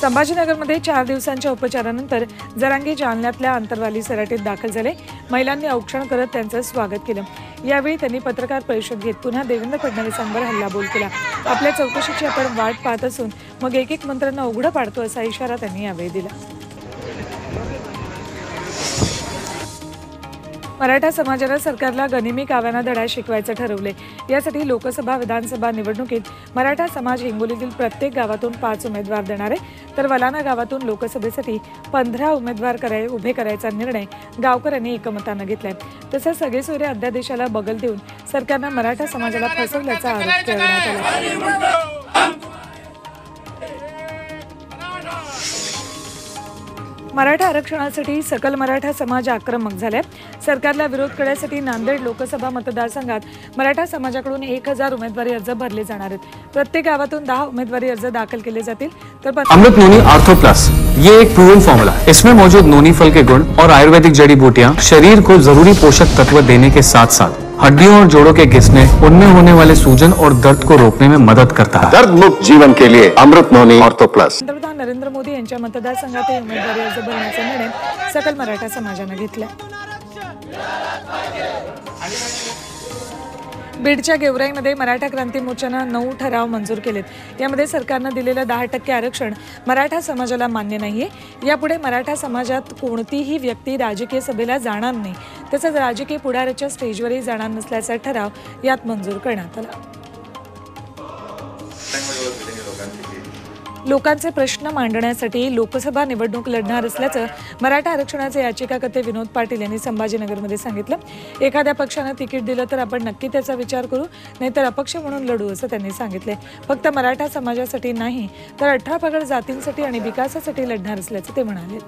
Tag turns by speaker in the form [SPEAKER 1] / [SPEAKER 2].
[SPEAKER 1] संभाजीनगरमध्ये चार दिवसांच्या उपचारानंतर जरांगे जालन्यातल्या अंतरवाली सराटीत दाखल झाले. महिलांनी औक्षण करत त्यांचं स्वागत केलं. यावेळी त्यांनी पत्रकार परिषद घेत पुन्हा देवेंद्र फडणवीसांवर हल्लाबोल केला. आपल्या चौकशीची आपण वाट पाहत असून मग एक एक मंत्र्यांना उघडं पाडतो असा इशारा त्यांनी यावेळी दिला. मराठा समाजानं सरकारला गनिमी काव्यांना धडा शिकवायचं ठरवले यासाठी लोकसभा विधानसभा निवडणुकीत मराठा समाज हिंगोलीतील प्रत्येक गावातून पाच उमेदवार देणार आहे. तर वलाना गावातून लोकसभेसाठी पंधरा उमेदवार कराय उभे करायचा निर्णय गावकऱ्यांनी एकमतानं घेतलाय. तसंच सगळे सोयरे अध्यादेशाला बगल देऊन सरकारनं मराठा समाजाला फसवल्याचा आरोप करण्यात आला. मराठा आरक्षणासाठी सकल मराठा समाज आक्रमक झालाय. सरकारला विरोध करण्यासाठी नांदेड लोकसभा मतदारसंघात मराठा समाजाकडून एक हज़ार उमेदवारी अर्ज़ भरले जाणार आहेत. प्रत्येक गावातून दहा उमेदवारी अर्ज़ दाखल केले जातील. तर
[SPEAKER 2] अमृत नोनी आर्थो प्लस ये एक प्रूवन फॉर्मूला है. इसमें मौजूद नोनी फल के गुण और आयुर्वेदिक जड़ी बूटियाँ शरीर को ज़रूरी पोषक तत्व देने के साथ साथ हड्डियों और जोड़ों के घिसने उनमें होने वाले सूजन और दर्द को रोकने में मदद करता है।
[SPEAKER 3] दर्द मुक्त जीवन के लिए Amrit noni ortho plus
[SPEAKER 1] Narendra Modi यांच्या मतदारसंघातही उमेदवारी अर्ज भरण्याचा निर्णय सकल मराठा समाजानं घेतला. बीडच्या गेवराईमध्ये मराठा क्रांती मोर्चानं नऊ ठराव मंजूर केलेत. यामध्ये सरकारनं दिलेलं दहा टक्के आरक्षण मराठा समाजाला मान्य नाहीये. यापुढे मराठा समाजात कोणतीही व्यक्ती राजकीय सभेला जाणार नाही. तसंच राजकीय पुढाऱ्याच्या स्टेजवरही जाणार नसल्याचा ठराव यात मंजूर करण्यात आला. लोकांचे प्रश्न मांडण्यासाठी लोकसभा निवडणूक लढणार असल्याचं मराठा आरक्षणाचे याचिकाकर्ते विनोद पाटील यांनी संभाजीनगरमध्ये सांगितलं. एखाद्या पक्षानं तिकीट दिलं तर आपण नक्की त्याचा विचार करू नाहीतर अपक्ष म्हणून लढू असं त्यांनी सांगितले फक्त मराठा समाजासाठी नाही तर अठरा पगड जातींसाठी आणि विकासासाठी लढणार असल्याचं ते म्हणाले.